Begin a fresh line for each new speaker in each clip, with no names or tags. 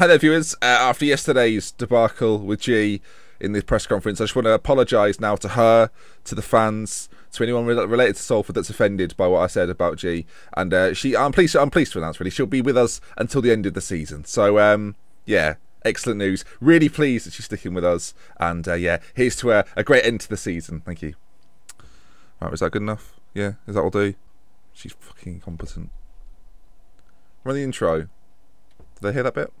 Hi there, viewers. Uh, after yesterday's debacle with G in the press conference, I just want to apologise now to her, to the fans, to anyone re- related to Salford that's offended by what I said about G. And uh, she, I'm pleased. I'm pleased to announce really she'll be with us until the end of the season. So um, yeah, excellent news. Really pleased that she's sticking with us. And uh, yeah, here's to a, a great end to the season. Thank you. Right, was that good enough? Yeah, is that all do? She's fucking incompetent. Run the intro. Did they hear that bit?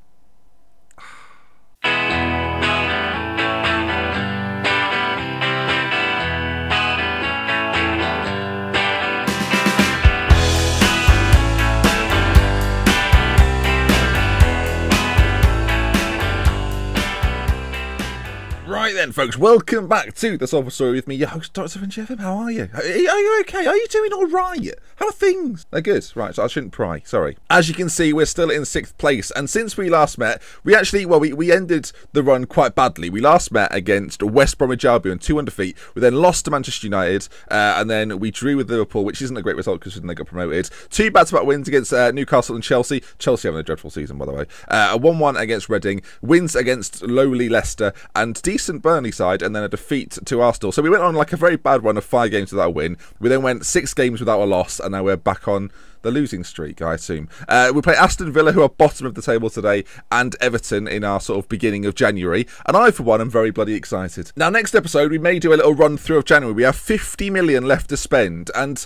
Folks, welcome back to the Salford Story with me, your host, Dr. Benjy FM. How are you? Are you okay? Are you doing all right? How are things? They're good. Right, so I shouldn't pry. Sorry. As you can see, we're still in sixth place, and since we last met, we actually, well, we, we ended the run quite badly. We last met against West Bromwich Albion, two under feet. We then lost to Manchester United, uh, and then we drew with Liverpool, which isn't a great result because they got promoted. Two back-to-back wins against uh, Newcastle and Chelsea. Chelsea having a dreadful season, by the way. Uh, a 1-1 against Reading, wins against lowly Leicester, and decent Burnley side, and then a defeat to Arsenal. So we went on like a very bad run of five games without a win. We then went six games without a loss, and now we're back on the losing streak, I assume. Uh, we play Aston Villa, who are bottom of the table today, and Everton in our sort of beginning of January. And I, for one, am very bloody excited. Now, next episode, we may do a little run through of January. We have 50 million left to spend, and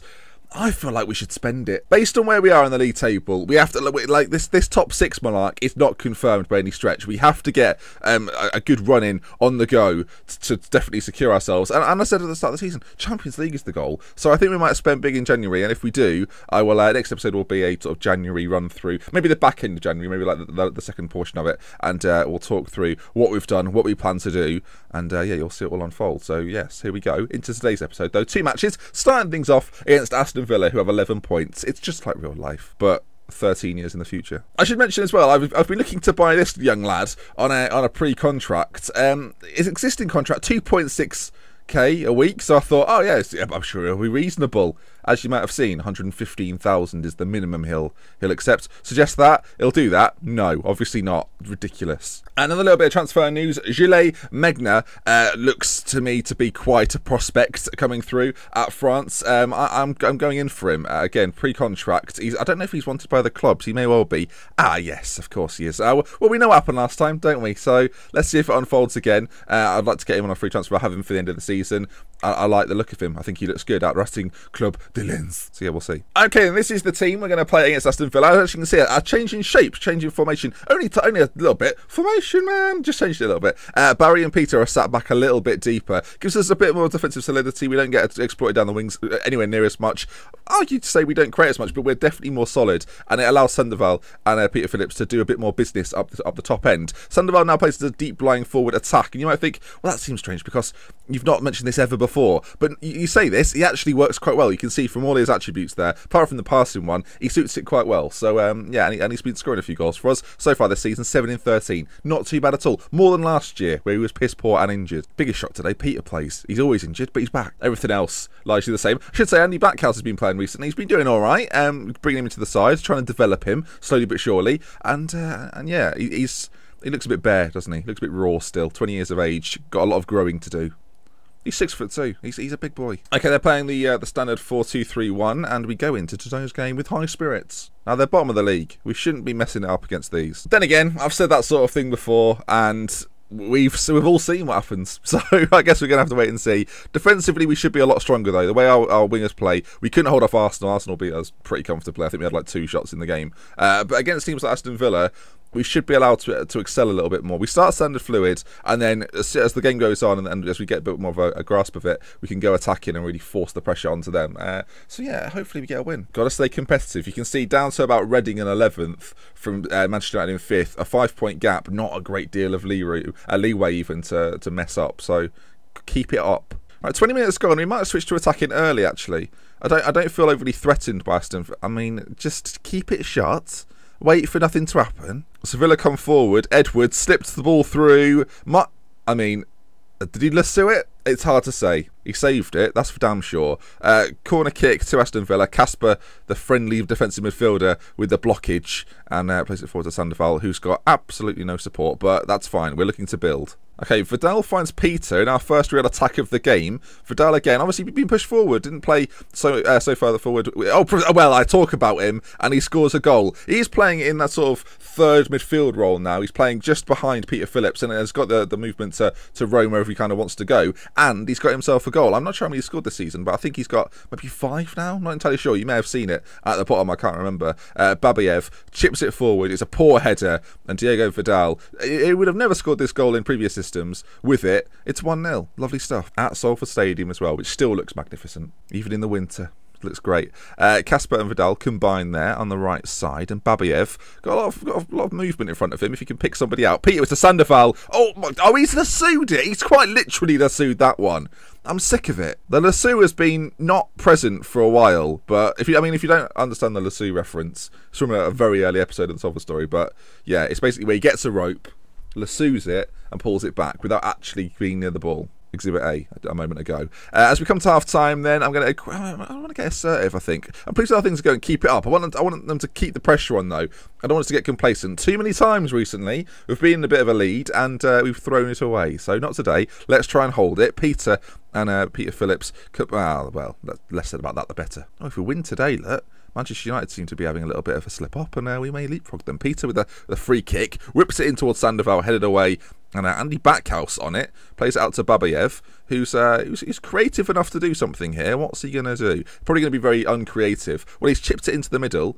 I feel like we should spend it. Based on where we are in the league table, we have to like this. This top six monarch is not confirmed by any stretch. We have to get um, a, a, good run in on the go to, to definitely secure ourselves. And, and, I said at the start of the season, Champions League is the goal. So I think we might spend big in January. And if we do, I will. Uh, next episode will be a sort of January run through, maybe the back end of January, maybe like the, the, the second portion of it, and uh, we'll talk through what we've done, what we plan to do, and uh, yeah, you'll see it all unfold. So yes, here we go into today's episode. Though two matches, starting things off against Aston Villa, who have 11 points. It's just like real life, but 13 years in the future. I should mention as well, I've, I've been looking to buy this young lad on a on a pre-contract. Um, his existing contract 2.6k a week, so I thought, oh yeah, I'm sure it'll be reasonable. As you might have seen, 115,000 is the minimum he'll he'll accept. Suggest that he'll do that? No, obviously not. Ridiculous. Another little bit of transfer news: Gilles Megna uh, looks to me to be quite a prospect coming through at France. Um, I, am I'm, I'm going in for him uh, again, pre-contract. He's I don't know if he's wanted by the clubs. He may well be. Ah, yes, of course he is. Uh, well, we know what happened last time, don't we? So let's see if it unfolds again. Uh, I'd like to get him on a free transfer, I have him for the end of the season. I, I like the look of him. I think he looks good at Racing Club de Lens. So yeah, we'll see. Okay, and this is the team we're going to play against Aston Villa. As you can see, a change in shape, change in formation. Only t- only a little bit. Formation, man, just changed it a little bit. Uh, Barry and Peter are sat back a little bit deeper. Gives us a bit more defensive solidity. We don't get exploited down the wings uh, anywhere near as much. Argue to say we don't create as much, but we're definitely more solid, and it allows Sandoval and uh, Peter Phillips to do a bit more business up the, up the top end. Sandoval now plays as a deep lying forward attack, and you might think, well, that seems strange because you've not mentioned this ever before. But you, say this, he actually works quite well. You can see from all his attributes there, apart from the passing one, he suits it quite well. So, um, yeah, and, he, he's been scoring a few goals for us so far this season 7 in 13. Not too bad at all. More than last year, where he was piss poor and injured. Biggest shock today, Peter plays. He's always injured, but he's back. Everything else largely the same. I should say Andy Backhouse has been playing recently. He's been doing all right, um, bringing him into the side, trying to develop him slowly but surely. And, uh, and yeah, he, he's. He looks a bit bare, doesn't he? Looks a bit raw still. 20 years of age, got a lot of growing to do. He's six foot two. He's, he's a big boy. Okay, they're playing the uh, the standard four two three one, and we go into today's game with high spirits. Now they're bottom of the league. We shouldn't be messing it up against these. Then again, I've said that sort of thing before, and we've so we've all seen what happens. So I guess we're gonna have to wait and see. Defensively, we should be a lot stronger though. The way our, our wingers play, we couldn't hold off Arsenal. Arsenal beat us pretty comfortably. I think we had like two shots in the game. Uh, but against teams like Aston Villa, we should be allowed to, to excel a little bit more. We start standard fluid, and then as, as the game goes on, and, and, as we get a bit more of a, a, grasp of it, we can go attacking and really force the pressure onto them. Uh, so yeah, hopefully we get a win. Got to stay competitive. You can see down to about Reading in 11th from uh, Manchester United in fifth, a five point gap. Not a great deal of leeway, uh, leeway even to to mess up. So keep it up. Right, 20 minutes gone. We might have switched to attacking early. Actually, I don't. I don't feel overly threatened by Aston. I mean, just keep it shut wait for nothing to happen. Sevilla come forward. Edwards slipped the ball through. I mean, did he lasso it? It's hard to say. He saved it, that's for damn sure. Uh, corner kick to Aston Villa. Casper, the friendly defensive midfielder with the blockage, and uh, plays it forward to Sandoval, who's got absolutely no support, but that's fine. We're looking to build. Okay, Vidal finds Peter in our first real attack of the game. Vidal again, obviously being pushed forward, didn't play so uh, so further forward. Oh, well, I talk about him, and he scores a goal. He's playing in that sort of third midfield role now. He's playing just behind Peter Phillips, and has got the, the movement to, to roam wherever he kind of wants to go. And he's got himself a goal. I'm not sure how many he scored this season, but I think he's got maybe five now. I'm not entirely sure. You may have seen it at the bottom. I can't remember. Uh, Babiev chips it forward. It's a poor header, and Diego Vidal. He would have never scored this goal in previous systems with it. It's 1 0. Lovely stuff. At Salford Stadium as well, which still looks magnificent, even in the winter looks great. Casper uh, and Vidal combine there on the right side, and Babiev got a, lot of, got a lot of movement in front of him. If you can pick somebody out, Peter was to Sandoval. Oh, my, oh, he's Lassoed it. He's quite literally Lassoed that one. I'm sick of it. The lasso has been not present for a while, but if you, I mean, if you don't understand the lasso reference, it's from a, a very early episode of the Salford story. But yeah, it's basically where he gets a rope, lassoes it, and pulls it back without actually being near the ball. Exhibit A a moment ago. Uh, as we come to half time, then I'm going to I want to get assertive. I think I'm pleased how things are going. Keep it up. I want them, I want them to keep the pressure on though. I don't want us to get complacent. Too many times recently we've been in a bit of a lead and uh, we've thrown it away. So not today. Let's try and hold it. Peter and uh, Peter Phillips. Well, well, less said about that the better. Oh, if we win today, look. Manchester United seem to be having a little bit of a slip up, and uh, we may leapfrog them. Peter with a, a free kick whips it in towards Sandoval, headed away, and uh, Andy Backhouse on it plays it out to Babayev, who's, uh, who's, who's creative enough to do something here. What's he going to do? Probably going to be very uncreative. Well, he's chipped it into the middle.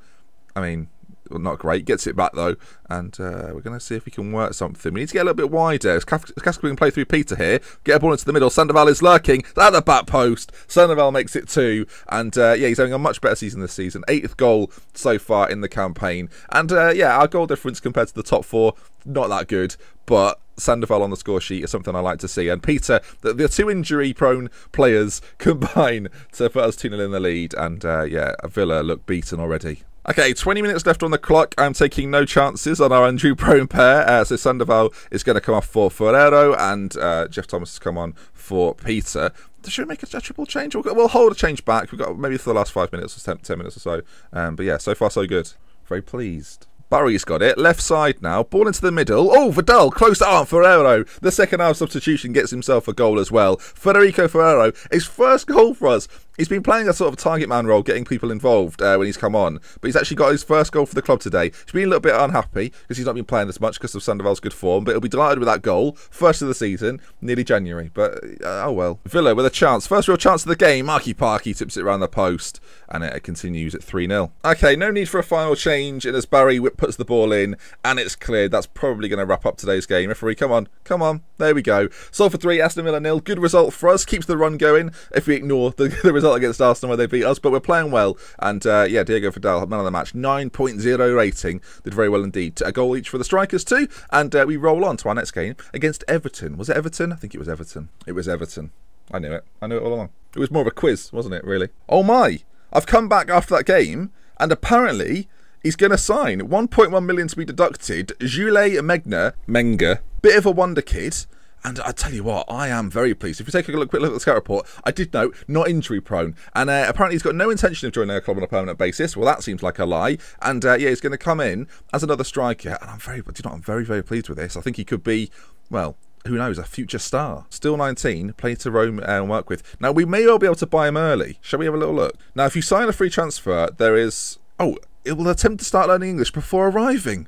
I mean, well, not great. Gets it back though, and uh, we're going to see if we can work something. We need to get a little bit wider. Casper can play through Peter here. Get a ball into the middle. Sandoval is lurking at the back post. Sandoval makes it two, and uh, yeah, he's having a much better season this season. Eighth goal so far in the campaign, and uh, yeah, our goal difference compared to the top four not that good, but Sandoval on the score sheet is something I like to see. And Peter, the, the two injury prone players combine to put us 2 0 in the lead. And uh, yeah, Villa look beaten already. Okay, 20 minutes left on the clock. I'm taking no chances on our injury prone pair. Uh, so Sandoval is going to come off for Ferrero and uh, Jeff Thomas has come on for Peter. Should we make a, triple change? We'll, we'll, hold a change back. We've got maybe for the last five minutes or 10, 10 minutes or so. Um, but yeah, so far so good. Very pleased. Barry's got it. Left side now. Ball into the middle. Oh, Vidal. Close to arm. Ferrero. The second half substitution gets himself a goal as well. Federico Ferrero. His first goal for us he's been playing a sort of target man role, getting people involved uh, when he's come on. But he's actually got his first goal for the club today. He's been a little bit unhappy because he's not been playing as much because of Sandoval's good form. But he'll be delighted with that goal, first of the season, nearly January. But uh, oh well. Villa with a chance, first real chance of the game. Marky Parky tips it around the post, and it continues at three 0 Okay, no need for a final change. And as Barry puts the ball in, and it's cleared, that's probably going to wrap up today's game. Referee, come on, come on. There we go. Salford three, Aston Villa nil. Good result for us. Keeps the run going. If we ignore the, the result against Arsenal where they beat us, but we're playing well. And uh, yeah, Diego Vidal, man of the match, 9.0 rating, did very well indeed. A goal each for the strikers too, and uh, we roll on to our next game against Everton. Was it Everton? I think it was Everton. It was Everton. I knew it. I knew it all along. It was more of a quiz, wasn't it? Really? Oh my! I've come back after that game, and apparently he's going to sign 1.1 million to be deducted. Jules Megna, Menga, bit of a wonder kid. And I tell you what, I am very pleased. If you take a look, quick look at the scout report, I did note not injury prone, and uh, apparently he's got no intention of joining our club on a permanent basis. Well, that seems like a lie. And uh, yeah, he's going to come in as another striker, and I'm very, you know, I'm very, very pleased with this. I think he could be, well, who knows, a future star. Still 19, play to roam and work with. Now, we may well be able to buy him early. Shall we have a little look? Now, if you sign a free transfer, there is. Oh, it will attempt to start learning English before arriving.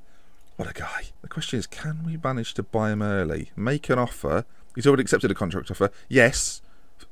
What a guy. The question is can we manage to buy him early? Make an offer He's already accepted a contract offer. Yes,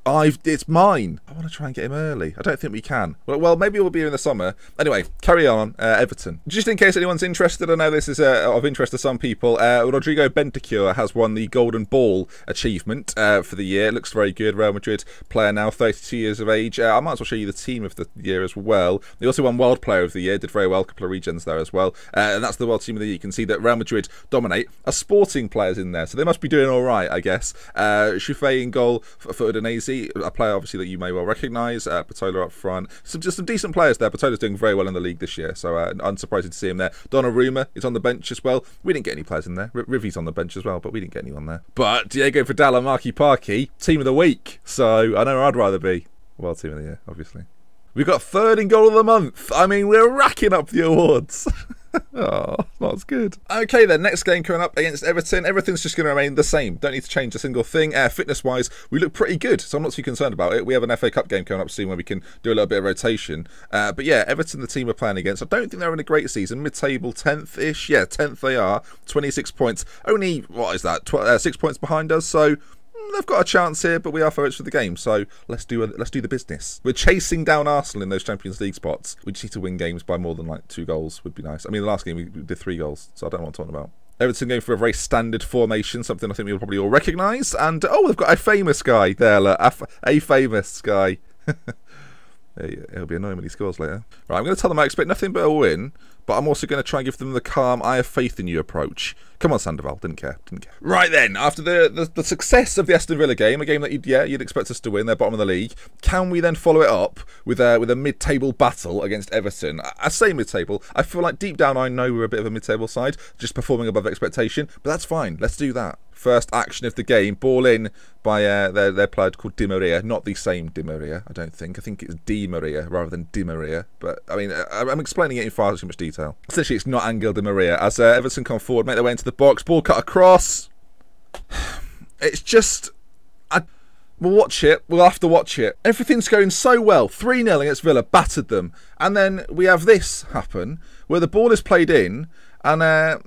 I've it's mine. I want to try and get him early. I don't think we can. Well, well maybe we'll be in the summer. Anyway, carry on. Uh, Everton. Just in case anyone's interested, I know this is uh, of interest to some people. Uh, Rodrigo Bentancur has won the Golden Ball achievement uh, for the year. Looks very good. Real Madrid player now, 32 years of age. Uh, I might as well show you the team of the year as well. They also won World Player of the Year. Did very well. A couple of regions there as well. Uh, and that's the World Team of the Year. You can see that Real Madrid dominate. A sporting players in there, so they must be doing all right, I guess. Uh, in goal for, for Udinese. A player obviously that you may well recognise. Uh, Patola up front, some just some decent players there. Patola's doing very well in the league this year, so uh, unsurprising to see him there. Donnarumma is on the bench as well. We didn't get any players in there. R- Rivy's on the bench as well, but we didn't get anyone there. But Diego Vidal and Marky Parky, team of the week. So I know I'd rather be well team of the year, obviously. We've got third in goal of the month. I mean, we're racking up the awards. oh, that's good. Okay, then next game coming up against Everton. Everything's just going to remain the same. Don't need to change a single thing. Uh, fitness wise, we look pretty good, so I'm not too concerned about it. We have an FA Cup game coming up soon where we can do a little bit of rotation. Uh, but yeah, Everton, the team we're playing against, I don't think they're in a great season. Mid table, 10th ish. Yeah, 10th they are. 26 points. Only, what is that? Tw- uh, six points behind us. So Mm, they've got a chance here, but we are favourites for the game, so let's do a, let's do the business. We're chasing down Arsenal in those Champions League spots. We just need to win games by more than like two goals would be nice. I mean, the last game we did three goals, so I don't know what I'm talking about. Everton going for a very standard formation, something I think we'll probably all recognise. And oh, they've got a famous guy there, look, a, a famous guy. It'll be annoying when he scores later. Right, I'm going to tell them I expect nothing but a win, but I'm also going to try and give them the calm, I have faith in you approach. Come on, Sandoval. Didn't care. Didn't care. Right then, after the, the, the success of the Aston Villa game, a game that you'd, yeah you'd expect us to win, they're bottom of the league. Can we then follow it up with a with a mid-table battle against Everton? I, I say mid-table. I feel like deep down I know we're a bit of a mid-table side, just performing above expectation. But that's fine. Let's do that first action of the game. Ball in by uh, their, their player called Di Maria. Not the same Di Maria, I don't think. I think it's Di Maria rather than Di Maria. But, I mean, I, am explaining it in far too much detail. Essentially, it's not Angel Di Maria. As uh, Everton come forward, make their way into the box, ball cut across. It's just... I, We'll watch it. We'll have to watch it. Everything's going so well. 3 0 against Villa, battered them. And then we have this happen where the ball is played in and uh,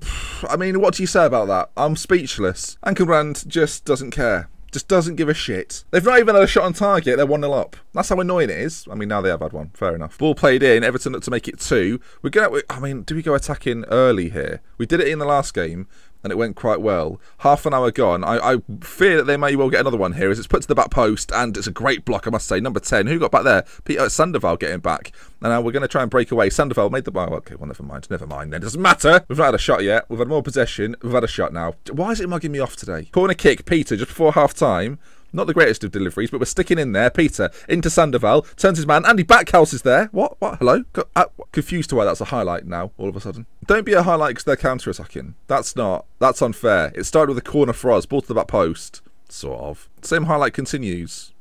I mean, what do you say about that? I'm speechless. Ankerbrand just doesn't care. Just doesn't give a shit. They've not even had a shot on target. They're 1 0 up. That's how annoying it is. I mean, now they have had one. Fair enough. Ball played in. Everton looked to make it two. We're going to. I mean, do we go attacking early here? We did it in the last game and it went quite well. Half an hour gone. I, I, fear that they may well get another one here as it's put to the back post and it's a great block, I must say. Number 10. Who got back there? Peter uh, Sandoval getting back. And now we're going to try and break away. Sandoval made the ball. Okay, well, never mind. Never mind then. It doesn't matter. We've not had a shot yet. We've had more possession. We've had a shot now. Why is it mugging me off today? Corner kick, Peter, just before half time. Not the greatest of deliveries, but we're sticking in there. Peter into Sandoval, turns his man. Andy Backhouse is there. What? What? Hello? Got, uh, confused to why that's a highlight now, all of a sudden. Don't be a highlight because they're counter attacking. That's not. That's unfair. It started with a corner for us, ball to the back post. Sort of. Same highlight continues.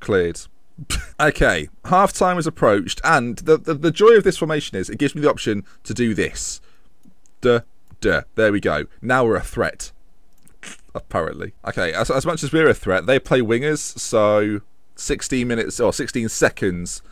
Cleared. okay, half time is approached, and the, the, the joy of this formation is it gives me the option to do this. Duh, duh. There we go. Now we're a threat apparently. Okay, as, as much as we're a threat, they play wingers, so 16 minutes or 16 seconds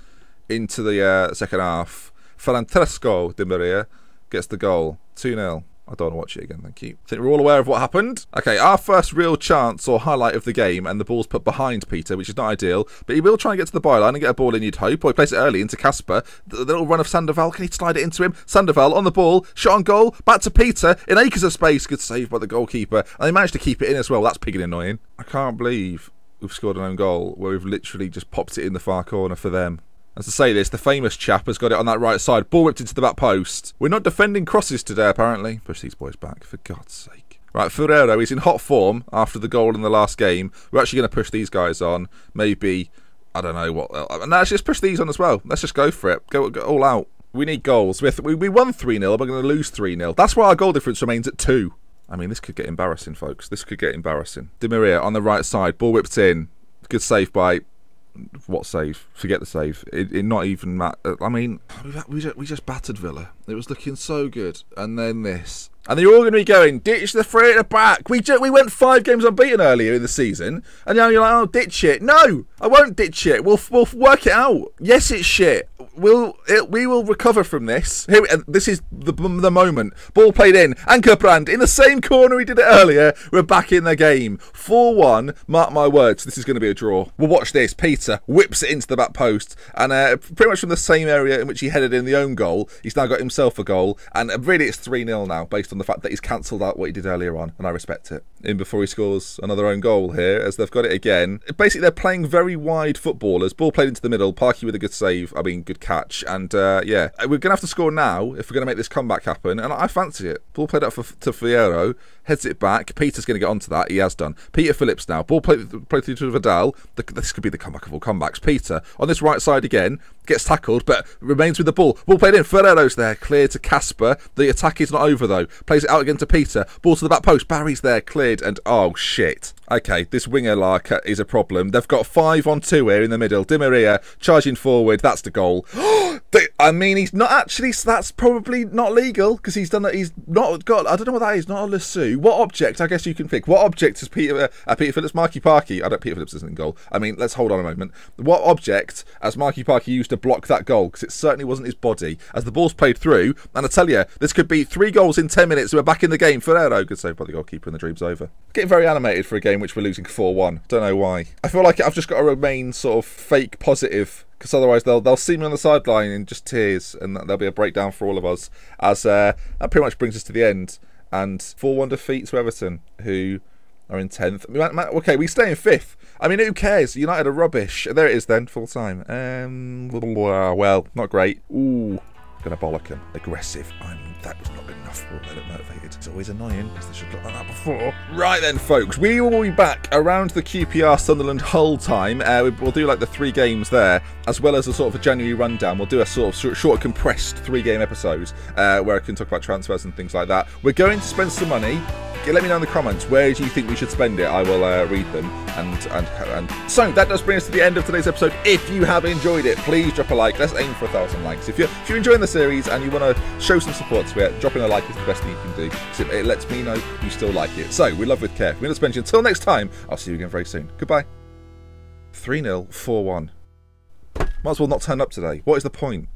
into the uh, second half, Francesco Di Maria gets the goal, 2 0. I don't want to watch it again, thank you. I think we're all aware of what happened. Okay, our first real chance or highlight of the game, and the ball's put behind Peter, which is not ideal, but he will try and get to the byline and get a ball in, you'd hope, or he plays it early into Casper. The, the little run of Sandoval, can he slide it into him? Sandoval on the ball, shot on goal, back to Peter, in acres of space, good save by the goalkeeper, and they managed to keep it in as well, that's pigging annoying. I can't believe we've scored an own goal where we've literally just popped it in the far corner for them. As to say this, the famous chap has got it on that right side. Ball whipped into the back post. We're not defending crosses today, apparently. Push these boys back, for God's sake. Right, Ferrero, he's in hot form after the goal in the last game. We're actually going to push these guys on. Maybe, I don't know what. Uh, and let's just push these on as well. Let's just go for it. Go, go all out. We need goals. We, we won 3 0, but we're going to lose 3 0. That's why our goal difference remains at 2. I mean, this could get embarrassing, folks. This could get embarrassing. Di Maria on the right side. Ball whipped in. Good save by what save? Forget the save. It, it not even. Ma- uh, I mean, we just, we just battered Villa. It was looking so good, and then this. And they're all going to be going, ditch the three at the back. We ju- we went five games unbeaten earlier in the season, and now you're like, oh, ditch it. No, I won't ditch it. We'll we'll work it out. Yes, it's shit. We'll it, we will recover from this. Here, this is the the moment. Ball played in. Ankerbrand in the same corner he did it earlier. We're back in the game. Four one. Mark my words. This is going to be a draw. We'll watch this. Peter whips it into the back post, and uh, pretty much from the same area in which he headed in the own goal, he's now got himself a goal, and really it's three 0 now based on the fact that he's cancelled out what he did earlier on, and I respect it. in before he scores another own goal here, as they've got it again. Basically, they're playing very wide footballers. Ball played into the middle. Parky with a good save. I mean, good catch. And uh, yeah, we're going to have to score now if we're going to make this comeback happen. And I fancy it. Ball played up for, to Ferrero, heads it back. Peter's going to get onto that. He has done. Peter Phillips now. Ball played, played through to Vidal. This could be the comeback of all comebacks. Peter on this right side again gets tackled, but remains with the ball. Ball played in. Ferrero's there, clear to Casper. The attack is not over though. Plays it out again to Peter. Ball to the back post. Barry's there, cleared, and oh shit. Okay, this winger lark is a problem. They've got five on two here in the middle. Di Maria charging forward. That's the goal. I mean, he's not actually. That's probably not legal because he's done that. He's not got. I don't know what that is. Not a lasso. What object? I guess you can pick. What object is Peter? Uh, Peter Phillips, Marky Parky. I don't. Peter Phillips isn't in goal. I mean, let's hold on a moment. What object has Marky Parky used to block that goal? Because it certainly wasn't his body. As the ball's played through, and I tell you, this could be three goals in ten minutes. We're back in the game. Ferrero, good save by the goalkeeper, and the dream's over. Getting very animated for a game which we're losing four one. Don't know why. I feel like I've just got to remain sort of fake positive because otherwise they'll they'll see me on the sideline in just tears, and there'll be a breakdown for all of us. As uh, that pretty much brings us to the end, and four one defeat to Everton, who are in tenth. Okay, we stay in fifth. I mean, who cares? United are rubbish. There it is then, full time. Um, well, not great. Ooh, gonna bollock him. Aggressive. I'm. That was not good enough. we let it motivated. It's always annoying because they should have done that before. Right then, folks, we will be back around the QPR Sunderland Hull time. Uh, we'll do like the three games there, as well as a sort of a January rundown. We'll do a sort of short, short compressed three game episode uh, where I can talk about transfers and things like that. We're going to spend some money let me know in the comments where do you think we should spend it. I will uh, read them. And, and and so that does bring us to the end of today's episode. If you have enjoyed it, please drop a like. Let's aim for a thousand likes. If you're if you're enjoying the series and you want to show some support to it, dropping a like is the best thing you can do. It lets me know you still like it. So we love with care. We're gonna Until next time, I'll see you again very soon. Goodbye. 3 0, 4 1. Might as well not turn up today. What is the point?